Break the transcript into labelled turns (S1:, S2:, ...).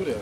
S1: 不行